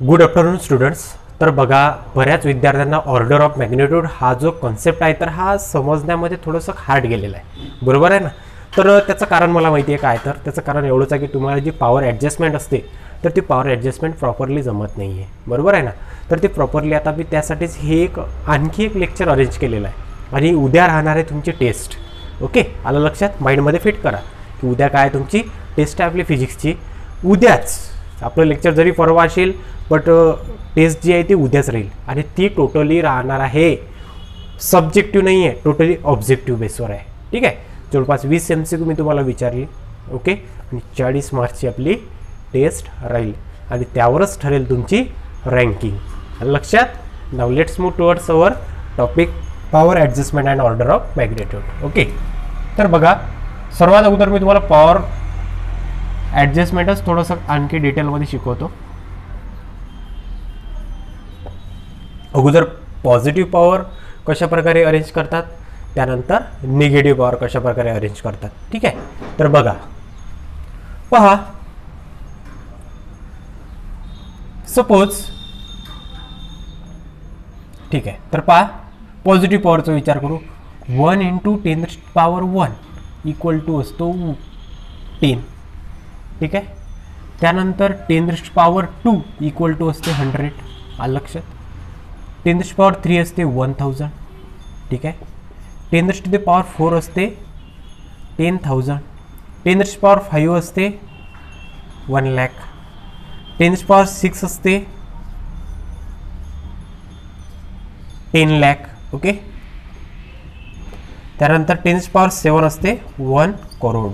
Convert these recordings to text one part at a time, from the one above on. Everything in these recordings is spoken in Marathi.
गुड आफ्टरनून स्टुडंट्स तर बघा बऱ्याच विद्यार्थ्यांना ऑर्डर ऑफ मॅग्नेट्यूड हा जो कॉन्सेप्ट आहे तर हा समजण्यामध्ये थोडंसं हार्ड गेलेला आहे. बरोबर आहे ना? तर त्याचं कारण मला माहिती आहे काय? तर त्याचं कारण एवढंच आहे की तुम्हाला जी पॉवर ॲडजस्टमेंट असते तर ती पॉवर ॲडजस्टमेंट प्रॉपरली जमत नाही आहे बरोबर आहे ना? तर ती प्रॉपरली आता मी त्यासाठीच हे एक आणखी एक लेक्चर अरेंज केलेलं आहे. आणि उद्या राहणार आहे तुमची टेस्ट ओके आलं लक्षात? माइंडमध्ये फिट करा. की उद्या काय तुमची? टेस्ट आहे आपली फिजिक्सची उद्याच आपलं लेक्चर जरी परवा असेल बट टेस्ट uh, जी आहे ती उद्याच राहील. आणि ती टोटली राहणार आहे. सब्जेक्टिव्ह नाही आहे टोटली ऑब्जेक्टिव्ह बेसवर आहे. ठीक आहे? जवळपास वीस एम सी मी तुम्हाला विचारली. ओके आणि चाळीस मार्क्सची आपली टेस्ट राहील. आणि त्यावरच ठरेल तुमची रँकिंग लक्षात? नाव let's move towards our topic power adjustment and order of magnitude okay तर बघा सर्वात अगोदर मी तुम्हाला पॉवर ॲडजस्टमेंटच थोडंसं आणखी डिटेलमध्ये शिकवतो. अगोदर पॉझिटिव्ह पॉवर कशा प्रकारे अरेंज करतात? त्यानंतर निगेटिव्ह पॉवर कशाप्रकारे अरेंज करतात? ठीक आहे? तर बघा. पहा. सपोज ठीक आहे. तर पहा. पॉझिटिव्ह पॉवरचा विचार करू. One into ten power one equal to असतो टेन ठीक आहे? त्यानंतर ten power two equal to असते हंड्रेड आ लक्षात? टेन पॉवर थ्री असते वन थाउजंड. ठीक आहे? Ten to the power four असते ten thousand. Ten power five असते one lakh ten power six असते टेन लॅक ओके? त्यानंतर टेन पॉवर सेवन असते वन करोड.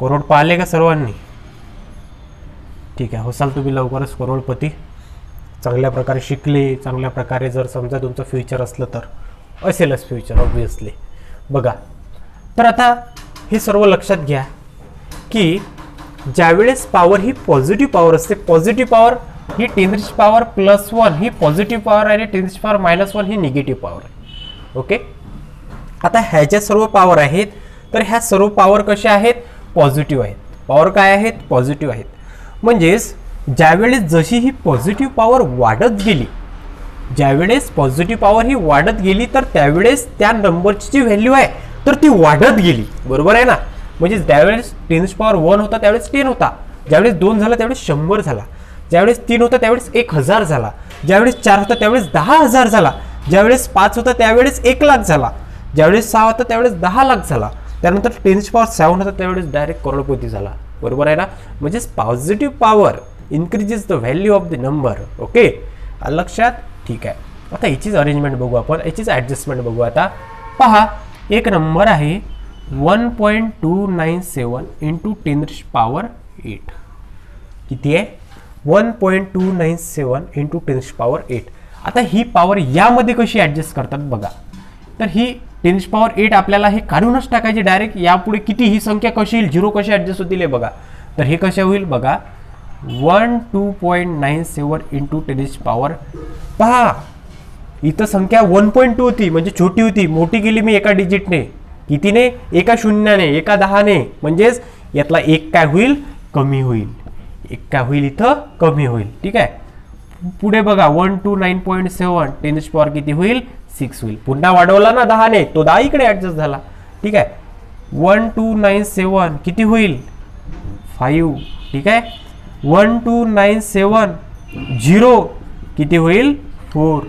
करोड पाहिले का सर्वांनी? ठीक आहे. होसाल तुम्ही लवकरच करोडपती. चांगल्या प्रकारे शिकले चांगल्या प्रकारे जर समजा तुमचं फ्युचर असलं तर. असेलच फ्युचर ऑब्वियसली बघा. तर आता हे सर्व लक्षात घ्या की ज्यावेळेस पॉवर ही पॉझिटिव्ह पॉवर असते पॉझिटिव्ह पॉवर ही टेन पॉवर प्लस वन ही पॉझिटिव्ह पॉवर आणि टेन पॉवर मायनस वन ही निगेटिव्ह पॉवर आहे. ओके आता ह्या ज्या सर्व पॉवर आहेत तर ह्या सर्व पॉवर कशा आहेत? पॉझिटिव्ह आहेत. पॉवर काय आहेत? पॉझिटिव्ह आहेत. म्हणजेच ज्यावेळेस जशी ही पॉझिटिव्ह पॉवर वाढत गेली ज्यावेळेस पॉझिटिव्ह पॉवर ही वाढत गेली तर त्यावेळेस त्या नंबरची जी व्हॅल्यू आहे तर ती वाढत गेली. बरोबर आहे ना? म्हणजे ज्यावेळेस टेन पॉवर वन होता त्यावेळेस टेन होता. ज्यावेळेस दोन झाला त्यावेळेस शंभर झाला. ज्यावेळेस तीन होता त्यावेळेस एक हजार झाला. ज्यावेळेस चार होता त्यावेळेस दहा हजार झाला. ज्यावेळेस पाच होता त्यावेळेस एक लाख झाला. ज्यावेळेस सहा होता त्यावेळेस दहा लाख झाला. त्यानंतर टेन्स पॉवर सेवन होता त्यावेळेस डायरेक्ट करोडपती झाला. बरोबर आहे ना? म्हणजेच positive power increases the value of the number okay लक्षात? ठीक आहे. आता याचीच अरेंजमेंट बघू आपण. याचीच ॲडजस्टमेंट बघू आता. पहा एक नंबर आहे one point two nine seven into ten power eight किती आहे? One point two nine seven into ten power eight आता ही पॉवर यामध्ये कशी ॲडजस्ट करतात बघा. तर ही टेन पॉवर एट आपल्याला हे काढूनच टाकायची डायरेक्ट यापुढे किती ही संख्या कशी येईल? झिरो कशी ॲडजस्ट होतील हे बघा. तर हे कशा होईल बघा? One two point nine seven into ten's power पहा इथं संख्या वन पॉईंट टू होती म्हणजे छोटी होती. मोठी केली मी एका डिजिटने कितीने? एका शून्याने एका दहाने. म्हणजेच यातला एक काय होईल? कमी होईल. एक काय होईल इथं? कमी होईल. ठीक आहे? पुढे बघा one two nine point seven ten's power किती होईल? सिक्स होईल. पुन्हा वाढवला ना दहाने तो दहा इकडे ॲडजस्ट झाला. ठीक आहे? वन टू नाईन सेवन किती होईल? फाईव्ह ठीक आहे? One two nine seven zero किती होईल? Four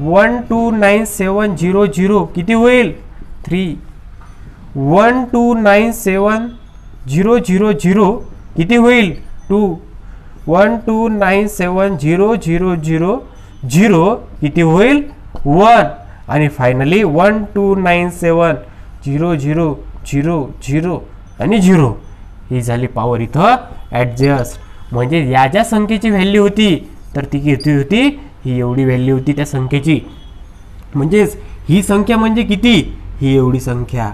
one two nine seven zero zero किती होईल? Three one two nine seven zero zero zero किती होईल? Two one two nine seven zero zero zero zero किती होईल? वन आणि finally one two nine seven zero zero zero zero आणि झिरो ही झाली पॉवर इथं ॲडजस्ट म्हणजे या ज्या संख्येची व्हॅल्यू होती तर ती किती होती? ही एवढी व्हॅल्यू होती त्या संख्येची. म्हणजेच ही संख्या म्हणजे किती? ही एवढी संख्या.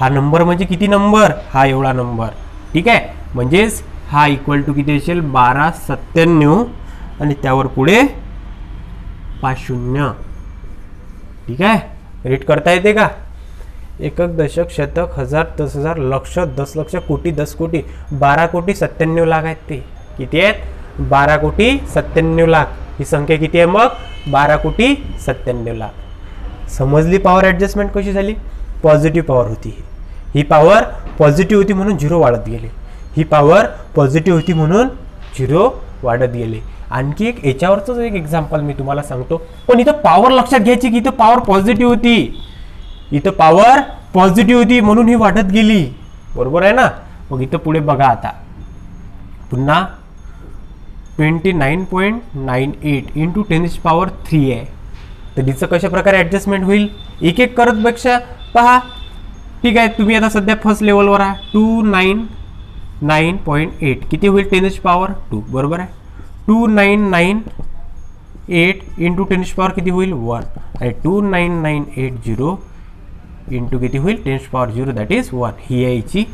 हा नंबर म्हणजे किती नंबर हा एवढा नंबर ठीक आहे? म्हणजेच हा इक्वल टू किती असेल? बारा सत्त्याण्णव. आणि त्यावर पुढे पाच शून्य. ठीक आहे? रीड करता येते का? एकक दशक शतक हजार दस हजार लक्ष दस लक्ष कोटी दस कोटी बारा कोटी सत्त्याण्णव लाख आहेत ते. किती आहेत? बारा कोटी सत्त्याण्णव लाख. ही संख्या किती आहे मग? बारा कोटी सत्त्याण्णव लाख. समजली पॉवर ॲडजस्टमेंट कशी झाली? पॉझिटिव्ह पॉवर होती ही. ही पॉवर पॉझिटिव्ह होती म्हणून झिरो वाढत गेली. ही पॉवर पॉझिटिव्ह होती म्हणून झिरो वाढत गेले. आणखी एक याच्यावरच एक एक्झाम्पल मी तुम्हाला सांगतो. पण इथं पॉवर लक्षात घ्यायची की इथं पॉवर पॉझिटिव्ह होती. इथं पॉवर पॉझिटिव्ह होती म्हणून ही वाढत गेली. बरोबर आहे ना? मग इथं पुढे बघा आता. पुन्हा twenty nine point nine eight into ten's power three आहे. तर हिचं कशा प्रकारे ॲडजस्टमेंट होईल? एक एक करतपेक्षा पहा. ठीक आहे तुम्ही आता सध्या फर्स्ट लेवलवर आहात. Two nine nine point eight किती होईल टेनिस पॉवर टू बरोबर आहे? Two nine nine eight into ten's power किती होईल? वन आणि two nine nine eight zero into किती होईल? Ten's power zero that is one ही आहे हिची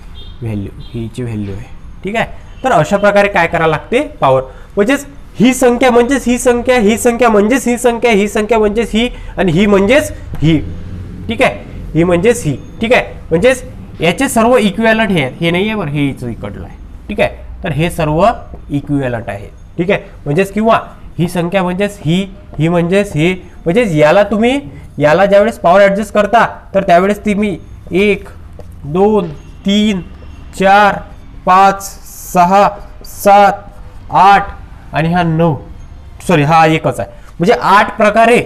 व्हॅल्यू ही हिची व्हॅल्यू आहे. ठीक आहे? तर अशा प्रकारे काय करावं लागते? पॉवर म्हणजेच ही संख्या म्हणजेच ही संख्या ही संख्या म्हणजेच ही संख्या ही संख्या म्हणजेच ही आणि ही म्हणजेच ही. ठीक आहे? ही म्हणजेच ही. ठीक आहे? म्हणजेच याचे सर्व इक्विवॅलंट हे आहेत. हे नाही आहे बरं. हे हिचं इकडलं आहे. ठीक आहे? तर हे सर्व इक्विवॅलंट आहे. ठीक आहे? म्हणजेच किंवा ही संख्या म्हणजेच ही ही म्हणजेच ही. म्हणजेच याला तुम्ही याला ज्यावेळेस पॉवर ॲडजस्ट करता तर त्यावेळेस तुम्ही एक दोन तीन चार पाच सहा सात आठ आणि हा नऊ. सॉरी हा एकच आहे. म्हणजे आठ प्रकारे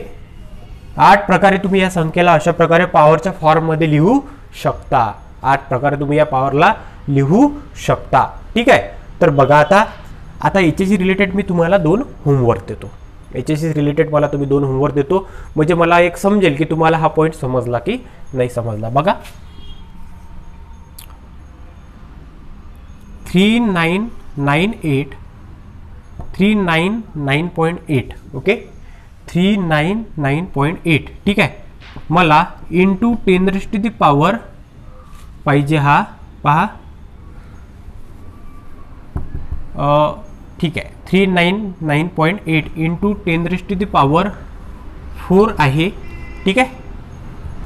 आठ प्रकारे तुम्ही या संख्येला अशा प्रकारे पॉवरच्या फॉर्ममध्ये लिहू शकता. आठ प्रकारे तुम्ही या पॉवरला लिहू शकता. ठीक आहे? तर बघा आता आता याच्याशी रिलेटेड मी तुम्हाला दोन होमवर्क देतो. याच्याशी रिलेटेड मला तुम्ही दोन होमवर्क देतो. म्हणजे मला एक समजेल की तुम्हाला हा पॉईंट समजला की नाही समजला. बघा. Three nine nine eight three nine nine point eight okay three nine nine point eight ठीक आहे? मला into ten to the power पाहिजे हा. पहा. ठीक आहे. Three nine nine point eight into ten to the power four आहे. ठीक आहे?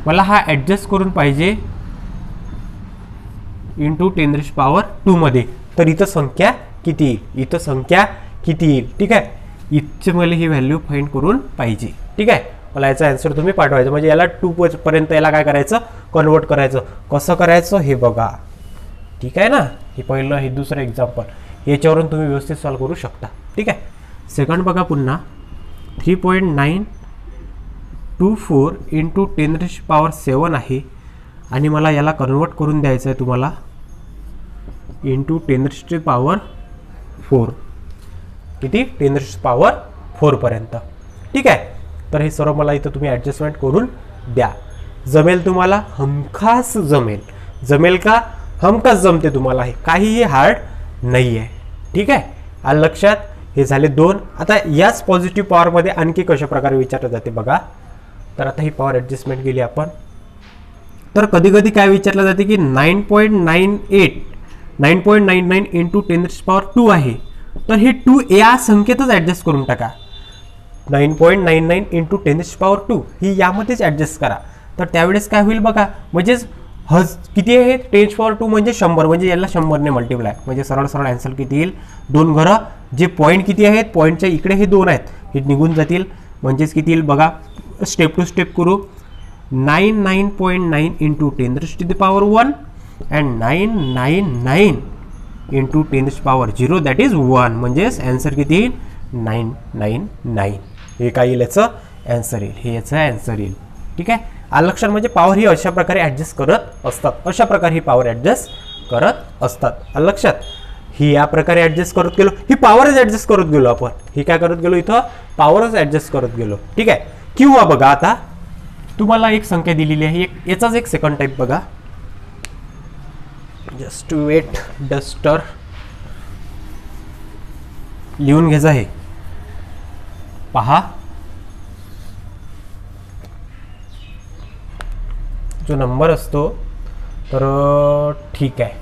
मला हा ॲडजस्ट करून पाहिजे इंटू टेन रिस्ट पॉवर टूमध्ये तर इथं संख्या किती येईल? इथं संख्या किती येईल? ठीक आहे? इथचे मला ही व्हॅल्यू फाईंड करून पाहिजे. ठीक आहे? मला याचा आन्सर तुम्ही पाठवायचं. म्हणजे याला टू पर्यंत याला काय करायचं? कन्वर्ट करायचं. कसं करायचं? हे बघा. ठीक आहे ना? हे पहिलं हे दुसरं एक्झाम्पल याच्यावरून तुम्ही व्यवस्थित सॉल्व करू शकता. ठीक आहे? सेकंड बघा पुन्हा. Three point nine two four into ten raised power seven आहे. आणि मला याला कन्वर्ट करून द्यायचं आहे तुम्हाला into ten raised power four किती? टेन रिश पॉवर फोरपर्यंत ठीक आहे? तर हे सर्व मला इथं तुम्ही ॲडजस्टमेंट करून द्या. जमेल तुम्हाला? हमखास जमेल. जमेल का? हमखास जमते तुम्हाला. हे काहीही हार्ड नाही आहे ठीक आहे? आणि लक्षात? हे झाले दोन. आता याच पॉझिटिव्ह पॉवरमध्ये आणखी कशा प्रकारे विचारलं जाते बघा. तर आता ही पॉवर ॲडजस्टमेंट केली आपण. तर कधी कधी काय विचारलं जाते की nine point nine eight nine point nine nine into ten power two आहे. तर हे टू या संख्येतच ॲडजस्ट करून टाका. Nine point nine nine into ten power two ही यामध्येच ॲडजस्ट करा. तर त्यावेळेस काय होईल बघा? म्हणजेच हज किती आहे? टेन पॉवर टू म्हणजे शंभर. म्हणजे याला शंभरने मल्टिप्लाय म्हणजे सरळ सरळ आन्सर किती येईल? दोन घरं. जे पॉईंट किती आहेत? पॉईंटच्या इकडे हे दोन आहेत. हे निघून जातील. म्हणजेच किती येईल बघा? स्टेप टू स्टेप करू. Nine nine point nine into ten to the power one and nine nine nine into ten power zero that is one म्हणजेच अँसर किती येईल? नाईन नाईन नाईन हे काय येईल याचं? अँसर येईल. हे याचं ॲन्सर येईल. ठीक आहे? आलक्षण म्हणजे पॉवर ही अशा प्रकारे ॲडजस्ट करत असतात. अशा प्रकारे ही पॉवर ॲडजस्ट करत असतात. लक्षात ही या प्रकारे ॲडजस्ट करत गेलो ही पॉवरच ॲडजस्ट करत गेलो आपण. ही काय करत गेलो इथं? पॉवरच ॲडजस्ट करत गेलो. ठीक आहे? किंवा बघा आता तुम्हाला एक संख्या दिलेली आहे. एक याचाच एक सेकंड टाईप बघा. जस्ट वेट डस्टर लिहून घ्यायचं आहे. पहा. जो नंबर असतो तर ठीक आहे.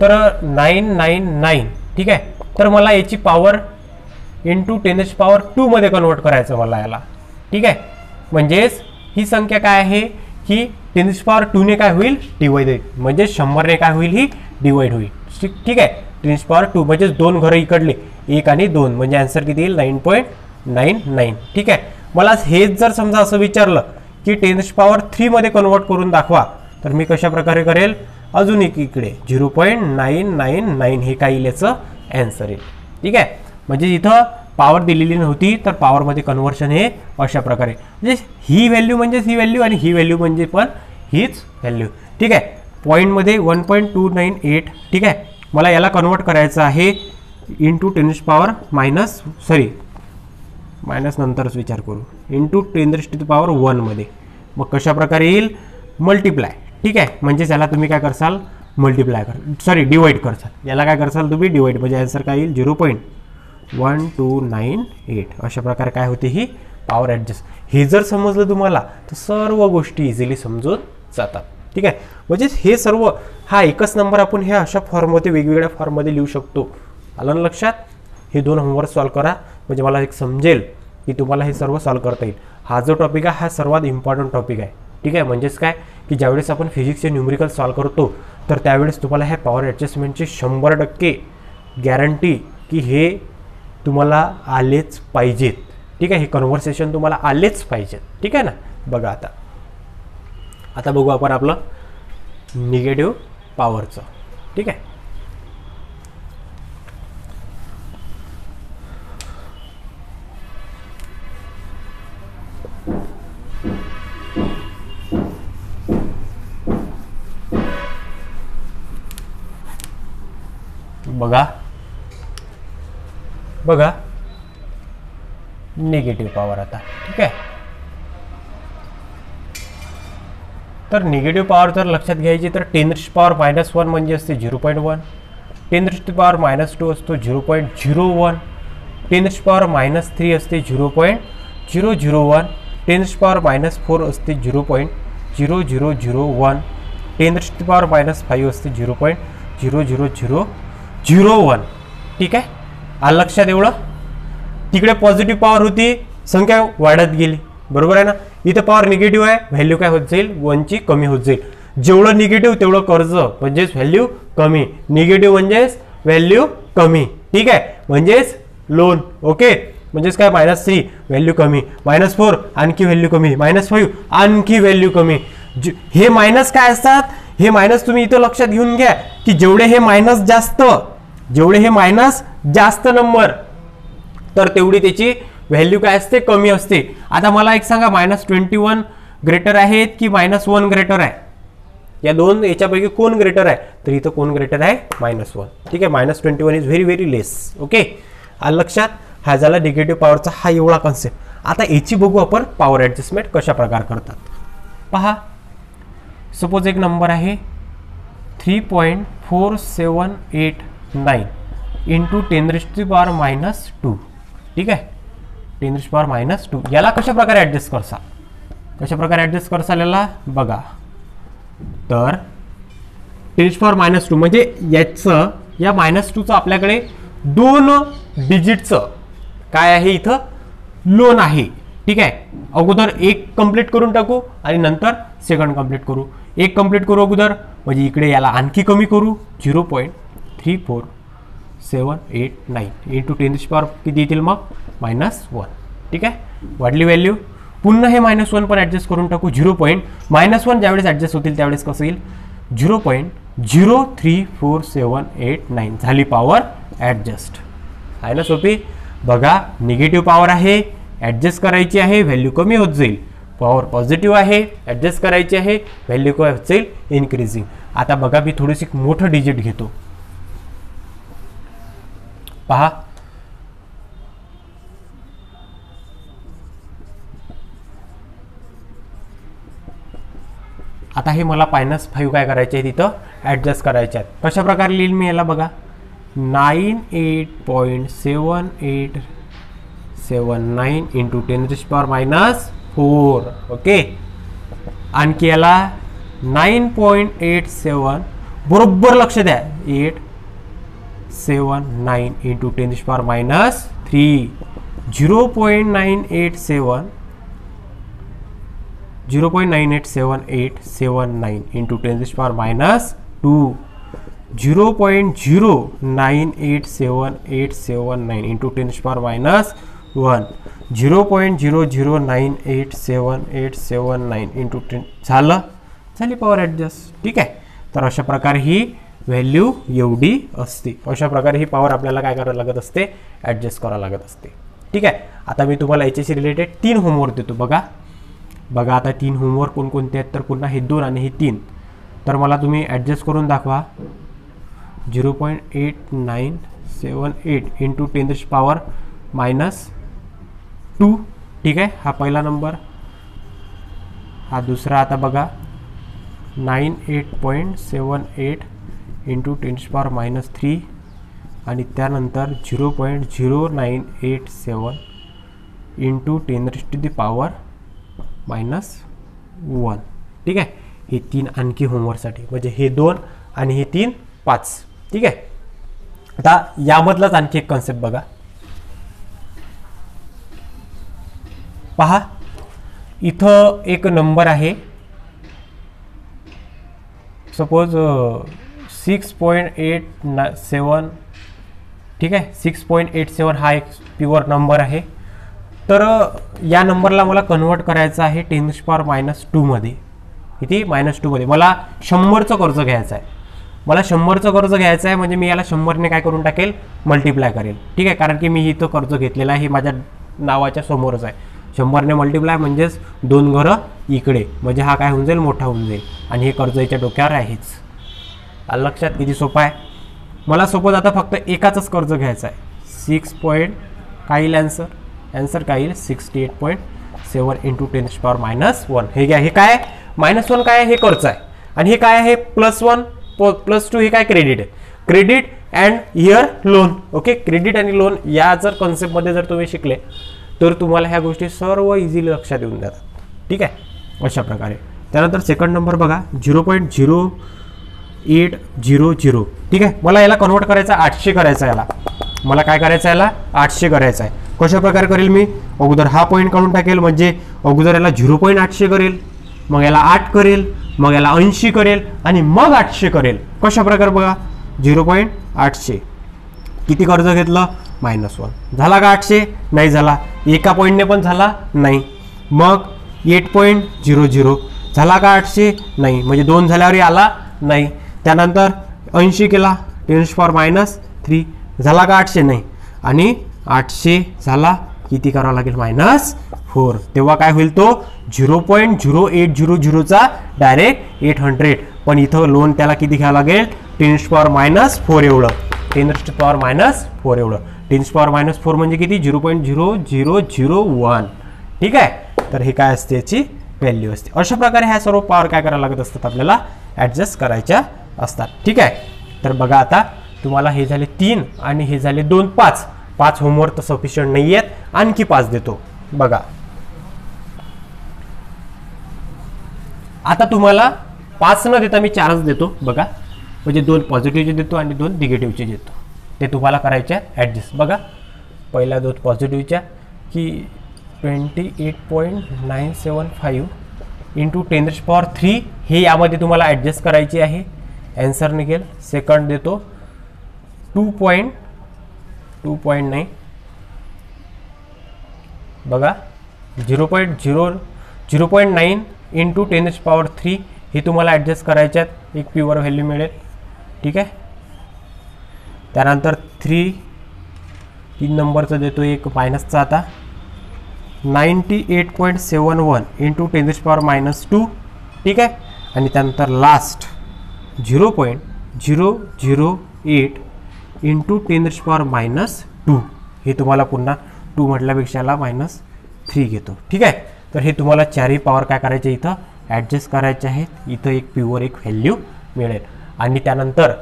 तर नाईन नाईन नाईन ठीक आहे? तर मला याची पॉवर इंटू टेनच पॉवर टूमध्ये कन्वर्ट करायचं मला याला. ठीक आहे? म्हणजेच ही संख्या काय आहे? ही टेनच पॉवर टूने काय होईल? डिवाईड होईल. म्हणजे शंभरने काय होईल? ही डिवाईड होईल. ठीक ठीक आहे? टेनच पॉवर टू म्हणजेच दोन घरं इकडले. एक आणि दोन. म्हणजे आन्सर किती येईल? नाईन पॉईंट नाईन नाईन ठीक आहे? मला हेच जर समजा असं विचारलं की टेन्स पॉवर थ्रीमध्ये कन्वर्ट करून दाखवा. तर मी कशा प्रकारे करेल? अजून एक इकडे. Zero point nine nine nine हे काय येईल याचं? ॲन्सर येईल. ठीक आहे? म्हणजे इथं पॉवर दिलेली नव्हती तर पॉवरमध्ये कन्व्हर्शन हे अशा प्रकारे. म्हणजे ही व्हॅल्यू म्हणजेच ही व्हॅल्यू आणि ही व्हॅल्यू म्हणजे पण हीच व्हॅल्यू ठीक आहे? पॉईंटमध्ये one point two nine eight ठीक आहे? मला याला कन्वर्ट करायचं आहे into ten's power minus sorry minus नंतरच विचार करू. इंटू टेन टू पॉवर वनमध्ये मग कशा प्रकारे येईल? मल्टिप्लाय ठीक आहे? म्हणजे त्याला तुम्ही काय करसाल? मल्टिप्लाय कर. सॉरी डिवाईड करसाल. याला काय करसाल तुम्ही? डिवाईड म्हणजे आन्सर काय येईल? Zero point one two nine eight अशा प्रकारे काय होते ही? पॉवर ॲडजस्ट हे जर समजलं तुम्हाला तर सर्व गोष्टी इझिली समजून जातात. ठीक आहे? म्हणजेच हे सर्व हा एकच नंबर आपण ह्या अशा फॉर्ममध्ये वेगवेगळ्या फॉर्ममध्ये लिहू शकतो. आलं ना लक्षात? हे दोन होमवर्क सॉल्व करा. म्हणजे मला एक समजेल. की तुम्हाला हे सर्व सॉल्व करता येईल. हा जो टॉपिक आहे हा सर्वात इम्पॉर्टंट टॉपिक आहे. ठीक आहे? म्हणजेच काय? की ज्यावेळेस आपण फिजिक्सचे न्यूमरिकल सॉल्व करतो तर त्यावेळेस तुम्हाला ह्या पॉवर ॲडजस्टमेंटचे शंभर टक्के गॅरंटी की हे तुम्हाला आलेच पाहिजेत. ठीक आहे? हे कन्व्हर्सेशन तुम्हाला आलेच पाहिजेत. ठीक आहे ना? बघा आता. आता बघू आपण आपलं निगेटिव्ह पॉवरचं ठीक आहे? बघा. निगेटिव्ह पॉवर आता. ठीक आहे? तर निगेटिव्ह पॉवर जर लक्षात घ्यायची, तर टेन पॉवर मायनस वन असते zero point one ten raised power minus two असतो zero point zero one ten raised power minus three असते zero point zero zero one ten raised power minus four असते zero point zero zero zero one ten raised power minus five असते zero point zero zero zero zero one ठीक आहे? आलं लक्षात एवढं? तिकडे पॉझिटिव्ह पॉवर होती संख्या वाढत गेली. बरोबर आहे ना? इथं पॉवर निगेटिव्ह आहे व्हॅल्यू काय होत जाईल? वनची कमी होत जाईल. जेवढं निगेटिव्ह तेवढं कर्ज म्हणजेच व्हॅल्यू कमी. निगेटिव्ह म्हणजेच व्हॅल्यू कमी. ठीक आहे? म्हणजेच लोन ओके म्हणजेच काय? मायनस थ्री व्हॅल्यू कमी. मायनस फोर आणखी व्हॅल्यू कमी. मायनस फाईव्ह आणखी व्हॅल्यू कमी. हे मायनस काय असतात? हे मायनस तुम्ही इथं लक्षात घेऊन घ्या की जेवढे हे मायनस जास्त जेवढे हे मायनस जास्त नंबर तर तेवढी त्याची व्हॅल्यू काय असते? कमी असते. आता मला एक सांगा मायनस ट्वेंटी वन ग्रेटर आहेत की मायनस वन ग्रेटर आहे? या दोन याच्यापैकी कोण ग्रेटर आहे? तर इथं कोण ग्रेटर आहे? मायनस वन ठीक आहे? Minus twenty one is very very less okay आलं लक्षात? हा झाला निगेटिव्ह पॉवरचा हा एवढा कॉन्सेप्ट आता याची बघू आपण पॉवर ॲडजस्टमेंट कशा प्रकार करतात. पहा. सपोज एक नंबर आहे. Three point four seven eight nine into ten to power minus two ठीक आहे? टेन पॉवर मायनस टू याला कशा प्रकारे ॲडजस्ट करसा कशा प्रकारे ॲडजस्ट करसाल याला? बघा. तर टेन पॉवर मायनस टू म्हणजे याचं या मायनस टूचं आपल्याकडे दोन डिजिटचं काय आहे इथं? लोन आहे. ठीक आहे? अगोदर एक कंप्लीट करून टाकू आणि नंतर सेकंड कंप्लीट करू. एक कंप्लीट करू अगोदर म्हणजे इकडे याला आणखी कमी करू. Zero point three four seven eight nine into ten power किती येतील मग? मायनस वन ठीक आहे? वाढली व्हॅल्यू पुन्हा हे मायनस वन पण ॲडजस्ट करून टाकू. झिरो पॉईंट मायनस वन ज्यावेळेस ॲडजस्ट होतील त्यावेळेस कसं येईल? Zero point zero three four seven eight nine झाली पॉवर ॲडजस्ट आहे ना सोपी? बघा निगेटिव्ह पॉवर आहे. ॲडजस्ट करायची आहे. व्हॅल्यू कमी होत जाईल. पॉवर पॉझिटिव्ह आहे. ॲडजस्ट करायची आहे. व्हॅल्यू काय होत जाईल. इन्क्रीजिंग आता बघा मी थोडीशी मोठं डिजिट घेतो. पहा. आता हे मला मायनस फाईव्ह काय करायचे आहे तिथं? ॲडजस्ट करायचे आहेत. कशा प्रकारे लिहिल मी याला बघा nine eight point seven eight seven nine into ten power minus four okay आणखी याला नाईन पॉईंट एट सेवन बरोबर लक्ष द्या. Eight seven nine into ten power minus three zero point nine eight seven zero point nine eight seven eight seven nine into ten power minus two zero point zero nine eight seven eight seven nine into ten power minus one zero point zero zero nine eight seven eight seven nine into ten झालं झाली पॉवर ॲडजस्ट ठीक आहे तर अशा प्रकारे ही व्हॅल्यू एवढी असते. अशा प्रकारे ही पॉवर आपल्याला काय करावं लागत असते? ॲडजस्ट करावं लागत असते. ठीक आहे? आता मी तुम्हाला याच्याशी रिलेटेड तीन होमवर्क देतो. बघा. बघा आता तीन होमवर्क कोणकोणते आहेत? तर पुन्हा हे दोन आणि हे तीन. तर मला तुम्ही ॲडजस्ट करून दाखवा. Zero point eight nine seven eight into ten power minus two ठीक आहे? हा पहिला नंबर हा दुसरा आता बघा. Nine eight point seven eight into ten power minus three आणि त्यानंतर zero point zero nine eight seven into ten to the power minus one ठीक आहे? हे तीन आणखी होमवर्कसाठी म्हणजे हे दोन आणि हे तीन पाच. ठीक आहे? आता यामधलाच आणखी एक कन्सेप्ट बघा. पहा. इथं एक नंबर आहे. सपोज सिक्स पॉईंट एट ना सेवन ठीक आहे? सिक्स पॉईंट एट सेवन हा एक प्युअर नंबर आहे. तर या नंबरला मला कन्वर्ट करायचं आहे टेन पॉवर मायनस टूमध्ये किती? मायनस टूमध्ये मला शंभरचं कर्ज घ्यायचं आहे. मला शंभरचं कर्ज घ्यायचं आहे म्हणजे मी याला शंभरने काय करून टाकेल? मल्टिप्लाय करेल. ठीक आहे? कारण की मी इथं कर्ज घेतलेलं आहे हे माझ्या नावाच्या समोरच आहे. शंभरने मल्टिप्लाय म्हणजेच दोन घरं इकडे. म्हणजे हा काय होऊन जाईल? मोठा होऊन जाईल. आणि हे कर्ज याच्या डोक्यावर आहेच. लक्षात किती सोपं आहे? मला सपोज आता फक्त एकाचंच कर्ज घ्यायचं आहे. सिक्स पॉईंट काय येईल ॲन्सर ॲन्सर काय येईल sixty eight point seven into ten power minus one हे घ्या हे काय मायनस वन काय आहे? हे कर्ज आहे. आणि हे काय आहे? प्लस वन प्लस टू हे काय? क्रेडिट आहे. Credit and year loan okay credit आणि लोन या जर कॉन्सेप्टमध्ये जर तुम्ही शिकले तर तुम्हाला ह्या गोष्टी सर्व इझिली लक्षात येऊन जातात. ठीक आहे? अशा प्रकारे. त्यानंतर सेकंड नंबर बघा. Zero point zero eight zero zero ठीक आहे मला याला कन्वर्ट करायचं आहे आठशे करायचं याला मला काय करायचं याला आठशे करायचं आहे कशा प्रकारे करेल मी अगोदर हा पॉईंट काढून टाकेल म्हणजे अगोदर याला झिरो पॉईंट आठशे करेल मग याला आठ करेल मग याला ऐंशी करेल आणि मग आठशे करेल कशा प्रकारे बघा झिरो पॉईंट आठशे किती कर्ज घेतलं मायनस वन झाला का आठशे नाही झाला एका पॉईंटने पण झाला नाही मग एट पॉईंट झिरो झिरो झाला का आठशे नाही म्हणजे दोन झाल्यावरही आला नाही त्यानंतर ऐंशी केला टेन फॉर मायनस थ्री झाला का आठशे? नाही. आणि आठशे झाला किती करावं लागेल? मायनस फोर तेव्हा काय होईल तो? Zero point zero eight zero झिरोचा direct eight hundred पण इथं लोन त्याला किती घ्यावं लागेल? टेन्स पॉवर मायनस फोर एवढं. टेनश पॉवर मायनस फोर एवढं. टेन पॉवर मायनस फोर म्हणजे किती? Zero point zero zero zero one ठीक आहे? तर हे काय असते याची व्हॅल्यू असते. अशा प्रकारे ह्या सर्व पॉवर काय करायला लागत असतात आपल्याला? ॲडजस्ट करायच्या असतात. ठीक आहे? तर बघा आता तुम्हाला हे झाले तीन आणि हे झाले दोन पाच. पाच होमवर्क तर सफिशियंट नाही आहेत आणखी पाच देतो. बघा. आता तुम्हाला पाच न देता मी चारच देतो. बघा. म्हणजे दोन पॉझिटिव्हचे देतो आणि दोन निगेटिव्हचे देतो. ते तुम्हाला करायचे ॲडजस्ट बघा. पहिल्या दोन पॉझिटिव्हच्या की twenty eight point nine seven five into ten power three हे यामध्ये तुम्हाला ॲडजस्ट करायची आहे. ॲन्सर निघेल. सेकंड देतो. Two point two point nine बघा. Zero point zero zero point nine into ten H power three हे तुम्हाला ॲडजस्ट करायच्यात एक प्युअर व्हॅल्यू मिळेल. ठीक आहे? त्यानंतर थ्री तीन नंबरचं देतो एक मायनसचा आता. Ninety eight point seven one into ten H power minus two ठीक आहे? आणि त्यानंतर last zero point zero zero eight into ten H power minus two हे तुम्हाला पुन्हा टू म्हटल्यापेक्षा याला मायनस थ्री घेतो. ठीक आहे? तर हे तुम्हाला चारही पॉवर काय करायचे इथं? ॲडजस्ट करायचे आहेत. इथं एक प्युअर एक व्हॅल्यू मिळेल. आणि त्यानंतर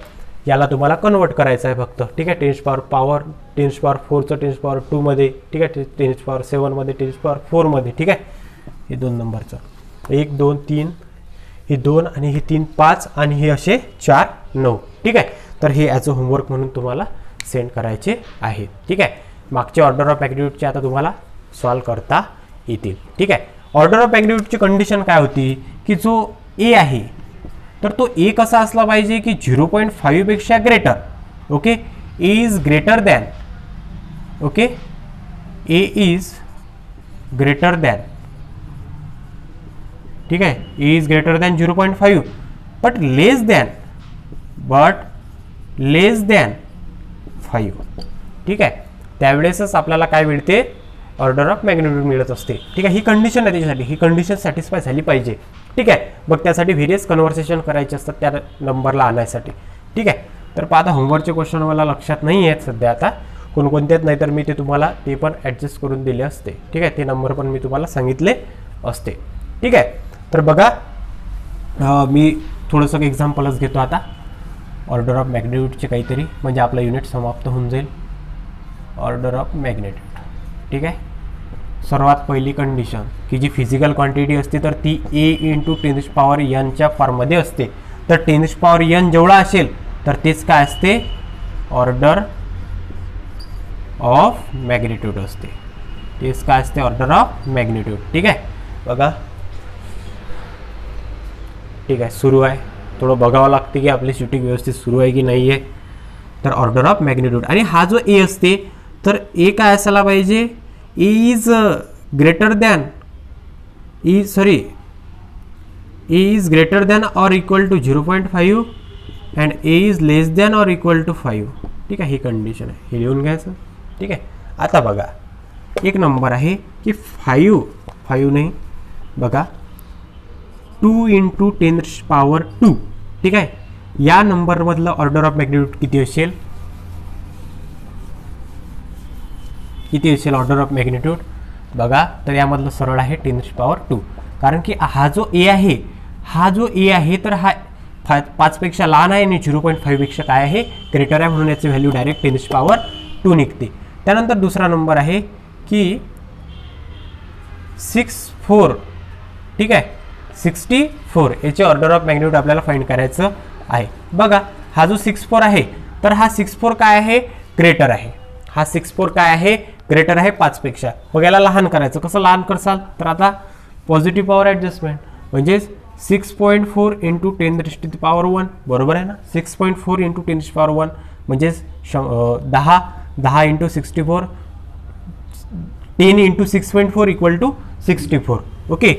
याला तुम्हाला कन्वर्ट करायचं आहे फक्त. ठीक आहे? Ten's power power ten's power फोरचं ten's power टूमध्ये ठीक आहे? टेन्स पॉवर सेवनमध्ये टेन्स पॉवर फोरमध्ये ठीक आहे? हे दोन नंबरचं एक दोन तीन हे दोन आणि हे तीन पाच आणि हे असे चार नऊ. ठीक आहे? तर हे ॲज अ होमवर्क म्हणून तुम्हाला सेंड करायचे आहे. ठीक आहे? मागचे ऑर्डर ऑफ मॅग्निट्यूडचे आता तुम्हाला सॉल्व करता येतील. ठीक आहे? ऑर्डर ऑफ मॅग्निट्यूडची कंडिशन काय होती? की जो ए आहे तर तो ए कसा असला पाहिजे की zero point फाईव्हपेक्षा greater okay A is greater than okay A is greater than ठीक आहे? Is greater than zero point five but less than but less than five ठीक आहे? त्यावेळेसच आपल्याला काय मिळते? ऑर्डर ऑफ मॅग्नेट्यूड मिळत असते. ठीक आहे? ही कंडिशन आहे त्याच्यासाठी. ही कंडिशन सॅटिस्फाय झाली पाहिजे. ठीक आहे? मग त्यासाठी व्हेरियस कन्व्हर्सेशन करायचे असतात त्या नंबरला आणायसाठी. ठीक आहे? तर पाहता आता होमवर्कचे क्वेश्चन मला लक्षात नाही आहेत सध्या आता. कोणकोणते आहेत? नाही तर मी ते तुम्हाला ते पण ॲडजस्ट करून दिले असते. ठीक आहे? ते नंबर पण मी तुम्हाला सांगितले असते. ठीक आहे? तर बघा मी थोडंसं एक्झाम्पलच घेतो आता. ऑर्डर ऑफ मॅग्नेट्यूडचे काहीतरी म्हणजे आपलं युनिट समाप्त होऊन जाईल. ऑर्डर ऑफ मॅग्नेट्यूड ठीक आहे? सर्वात पहिली कंडिशन की जी फिजिकल क्वांटिटी असते तर ती ए इंटू टेनिश पॉवर यनच्या फॉर्ममध्ये असते. तर टेनिश पॉवर यन जेवढा असेल तर तेच काय असते? ऑर्डर ऑफ मॅग्नेट्यूड असते. तेच काय असते? ऑर्डर ऑफ मॅग्नेट्यूड ठीक आहे? बघा ठीक आहे सुरू आहे. थोडं बघावं लागते की आपली शूटिंग व्यवस्थित सुरू आहे की नाही आहे. तर ऑर्डर ऑफ मॅग्नेट्यूड आणि हा जो ए असते तर ए काय असायला पाहिजे? A is greater than E sorry A is greater than or equal to zero point five and A is less than or equal to five ठीक आहे ही कंडिशन आहे. हे लिहून घ्यायचं. ठीक आहे. आता बघा. एक नंबर आहे की फाईव्ह फाईव्ह नाही. बघा. Two into ten power two ठीक आहे? या नंबरमधलं ऑर्डर ऑफ मॅग्निट्यूड किती असेल? किती असेल ऑर्डर ऑफ मॅग्निट्यूड बघा तर यामधलं सरळ आहे टेन पॉवर टू कारण की हा जो ए आहे हा जो ए आहे तर हा फा पाचपेक्षा लहान आहे आणि झिरो पॉईंट फाईव्हपेक्षा काय आहे? ग्रेटर आहे म्हणून याची value direct ten power two निघते. त्यानंतर दुसरा नंबर आहे की सिक्स फोर ठीक आहे? सिक्स्टी फोर याचे ऑर्डर ऑफ मॅग्निट्यूड आपल्याला फाईंड करायचं आहे. बघा हा जो सिक्स फोर आहे तर हा सिक्स फोर काय आहे? ग्रेटर आहे. हा सिक्स फोर काय आहे? ग्रेटर आहे पाचपेक्षा. मग याला लहान करायचं. कसं लहान करसाल? तर आता पॉझिटिव्ह पॉवर ॲडजस्टमेंट म्हणजेच six point four into ten to power one बरोबर आहे ना? Six point four into ten power one म्हणजेच श दहा दहा into sixty four ten into six point four equal to sixty four. Okay?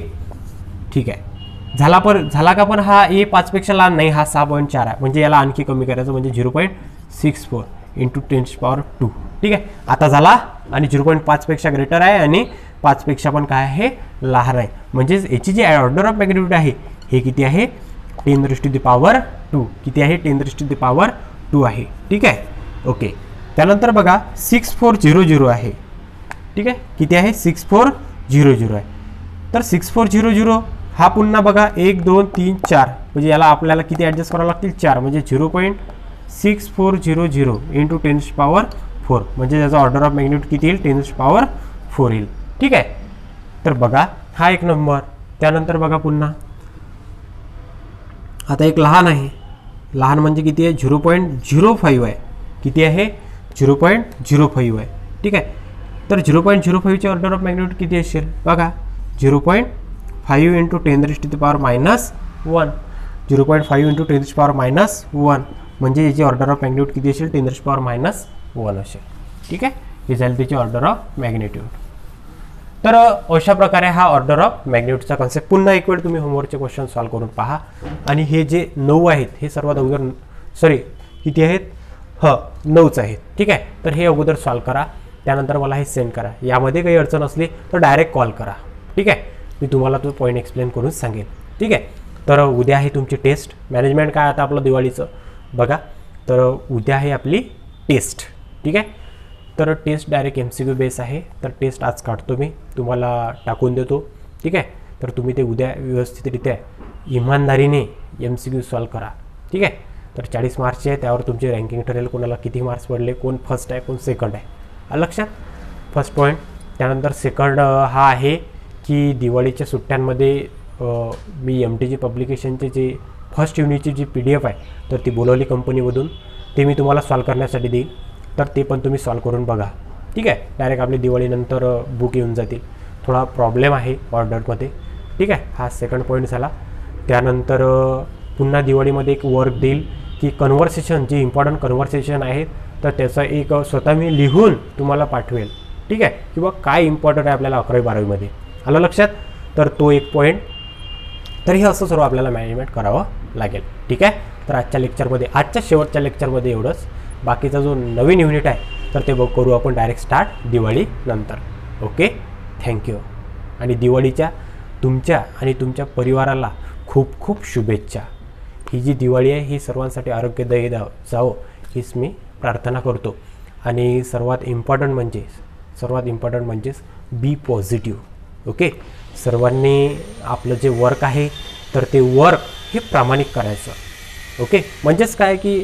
ठीक आहे. झाला पण झाला का पण हा ए पाचपेक्षा लहान नाही हा सहा पॉईंट चार आहे. म्हणजे याला आणखी कमी करायचं म्हणजे zero point six four into ten power two ठीक आहे? आता झाला आणि झिरो पॉईंट पाचपेक्षा ग्रेटर आहे आणि पाचपेक्षा पण काय आहे? लहान आहे. म्हणजेच याची जी ऑर्डर ऑफ मॅग्निट्यूड आहे हे किती आहे? टेन दृष्टी दी पॉवर टू किती आहे? टेन दृष्टी दी पॉवर टू आहे. ठीक आहे? ओके त्यानंतर बघा सिक्स फोर झिरो झिरो आहे. ठीक आहे? किती आहे? सिक्स फोर झिरो झिरो आहे. तर सिक्स फोर झिरो झिरो हा पुन्हा बघा एक दोन तीन चार. म्हणजे याला आपल्याला किती ॲडजस्ट करावं लागतील? चार. म्हणजे zero point six four zero zero into tens power four म्हणजे त्याचा ऑर्डर ऑफ मॅग्न्यूट किती येईल? टेन्स पॉवर फोर येईल. ठीक आहे? तर बघा हा एक नंबर त्यानंतर बघा पुन्हा. आता एक लहान आहे. लहान म्हणजे किती आहे? झिरो पॉईंट झिरो फाईव्ह आहे. किती आहे? झिरो पॉईंट झिरो फाईव्ह आहे. ठीक आहे? तर झिरो पॉईंट झिरो फाईव्हची ऑर्डर ऑफ मॅग्नेट्यूड किती असेल? बघा zero point five into ten raised to power minus one. Zero point five into ten raised power minus one. म्हणजे याची ऑर्डर ऑफ मॅग्नेट्यूड किती असेल? Ten raised power minus one असेल. ठीक आहे? हे झालं त्याची ऑर्डर ऑफ मॅग्नेट्यूड. तर अशा प्रकारे हा ऑर्डर ऑफ मॅग्नेट्यूडचा कन्सेप्ट पुन्हा एक वेळ तुम्ही होमवर्कचे क्वेश्चन सॉल्व्ह करून पहा. आणि हे जे नऊ आहेत हे सर्वात अगोदर सॉरी किती आहेत? ह नऊच आहेत. ठीक आहे? तर हे अगोदर सॉल्व्ह करा. त्यानंतर मला हे सेंड करा. यामध्ये काही अडचण असली तर डायरेक्ट कॉल करा. ठीक आहे? मी तुम्हाला तो पॉईंट एक्सप्लेन करून सांगेन. ठीक आहे? तर उद्या आहे तुमची टेस्ट मॅनेजमेंट काय आता आपलं दिवाळीचं? बघा. तर उद्या आहे आपली टेस्ट ठीक आहे? तर test direct M C Q base आहे. तर टेस्ट आज काढतो मी. तुम्हाला टाकून देतो. ठीक आहे? तर तुम्ही ते उद्या व्यवस्थितरित्या इमानदारीने एम सी क्यू सॉल्व करा. ठीक आहे? तर चाळीस मार्क्सचे आहे. त्यावर तुमची रँकिंग ठरेल. कोणाला किती मार्क्स पडले? कोण फर्स्ट आहे? कोण सेकंड आहे? लक्षात? फर्स्ट पॉईंट त्यानंतर सेकंड हा आहे. की दिवाळीच्या सुट्ट्यांमध्ये मी एम टी जी पब्लिकेशनचे जे फर्स्ट युनिटची जी पी डी एफ आहे तर ती बोलवली कंपनीमधून ते मी तुम्हाला सॉल्व करण्यासाठी देईन तर ते पण तुम्ही सॉल्व करून बघा. ठीक आहे? डायरेक्ट आपली दिवाळीनंतर बुक येऊन जातील. थोडा प्रॉब्लेम आहे ऑर्डरमध्ये ठीक आहे? हा सेकंड पॉईंट झाला. त्यानंतर पुन्हा दिवाळीमध्ये एक वर्क देईल की कन्व्हर्सेशन जे इम्पॉर्टंट कन्व्हर्सेशन आहेत तर त्याचं एक स्वतः मी लिहून तुम्हाला पाठवेल. ठीक आहे? किंवा काय इम्पॉर्टंट आहे आपल्याला अकरावी बारावीमध्ये? आलं लक्षात? तर तो एक पॉईंट तर हे असं सर्व आपल्याला मॅनेजमेंट करावं लागेल. ठीक आहे? तर आजच्या लेक्चरमध्ये आजच्या शेवटच्या लेक्चरमध्ये एवढंच. बाकीचा जो नवीन युनिट आहे तर ते बघ करू आपण डायरेक्ट स्टार्ट दिवाळीनंतर ओके थँक्यू आणि दिवाळीच्या तुमच्या आणि तुमच्या परिवाराला खूप खूप शुभेच्छा. ही जी दिवाळी आहे ही सर्वांसाठी आरोग्यदायी दा जावं हीच मी प्रार्थना करतो. आणि सर्वात इम्पॉर्टंट म्हणजे सर्वात इम्पॉर्टंट म्हणजेच बी पॉझिटिव्ह ओके? सर्वांनी आपलं जे वर्क आहे तर ते वर्क हे प्रामाणिक करायचं. ओके? म्हणजेच काय की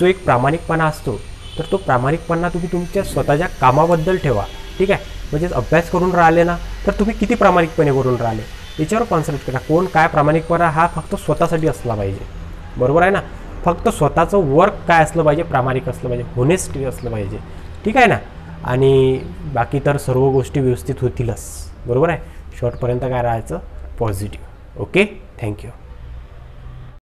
जो एक प्रामाणिकपणा असतो तर तो प्रामाणिकपणा तुम्ही तुमच्या स्वतःच्या कामाबद्दल ठेवा. ठीक आहे? म्हणजेच अभ्यास करून राहिले ना तर तुम्ही किती प्रामाणिकपणे करून राहिले? याच्यावर कॉन्सन्ट्रेट करा. कोण काय प्रामाणिकपणा हा फक्त स्वतःसाठी असला पाहिजे. बरोबर आहे ना? फक्त स्वतःचं वर्क काय असलं पाहिजे? प्रामाणिक असलं पाहिजे. होनेस्टी असलं पाहिजे. ठीक आहे ना? आणि बाकी तर सर्व गोष्टी व्यवस्थित होतीलच. बरोबर आहे? शॉर्टपर्यंत काय राहायचं? Positive okay thank you